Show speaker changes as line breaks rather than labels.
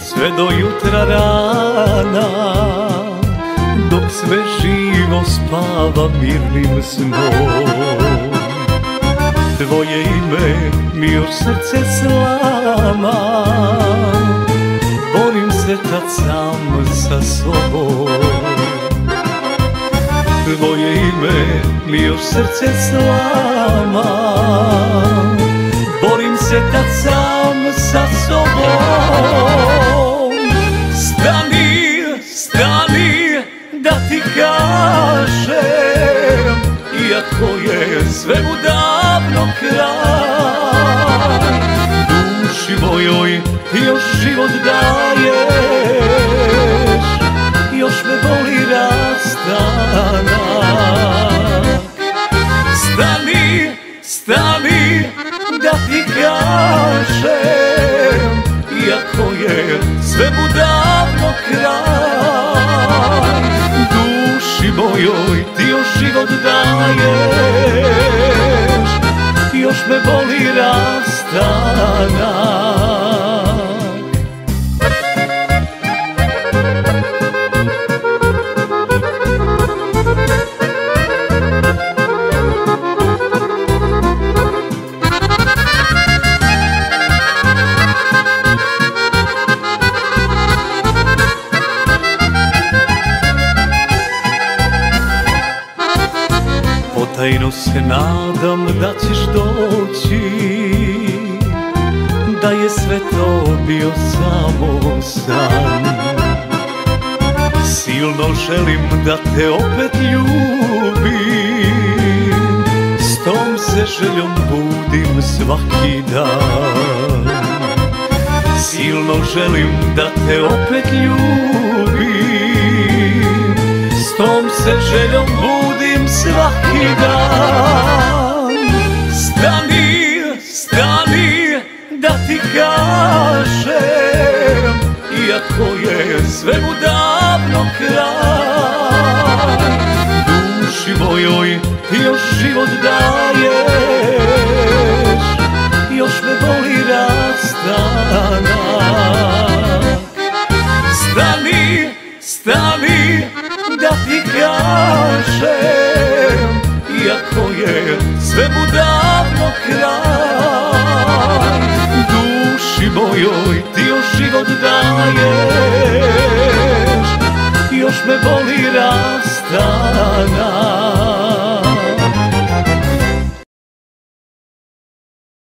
sve do jutra rana. Dok sve živo spava mirnim snom. Tvoje ime mi još srce slama. Borim se tad sam sa sobom. Tvoje ime mi još srce slama. Borim se tad sam ti kažem Iako je sve u davno kraj Duši mojoj još život daješ Još me boli rastana. Stani, stani da ti kažem Iako je sve mu davno kraj Još me boli rastanak Tajno se nadam da ćeš doći Da je sve to bio samo san. Silno želim da te opet ljubim S tom se željom budim svaki dan. Silno želim da te opet ljubim S tom se željom budim svaki dan. Stani, stani da ti kažem Iako je sve mu davno kraj. Duši mojoj ti još život daješ Još me boli rastana. Stani, stani da ti kažem sve mu davno kraj. Duši mojoj ti još život daješ Još me boli rastana